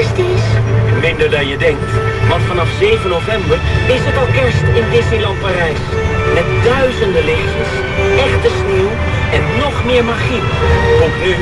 is? Minder dan je denkt. Want vanaf 7 november is het al kerst in Disneyland Parijs. Met duizenden lichtjes, echte sneeuw en nog meer magie. Boek nu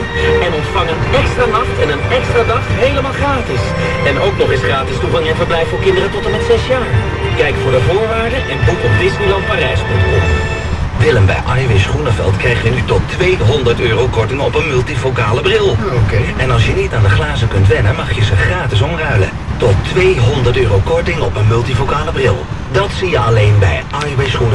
en ontvang een extra nacht en een extra dag helemaal gratis. En ook nog eens gratis toegang en verblijf voor kinderen tot en met 6 jaar. Kijk voor de voorwaarden en boek op disneylandparijs.com. Willem, bij Iwis Groeneveld krijg je nu tot 200 euro korting op een multifocale bril. Oké. En als je niet aan de glazen kunt wennen, mag je ze gratis omruilen. Tot 200 euro korting op een multifocale bril. Dat zie je alleen bij Iwis Groeneveld.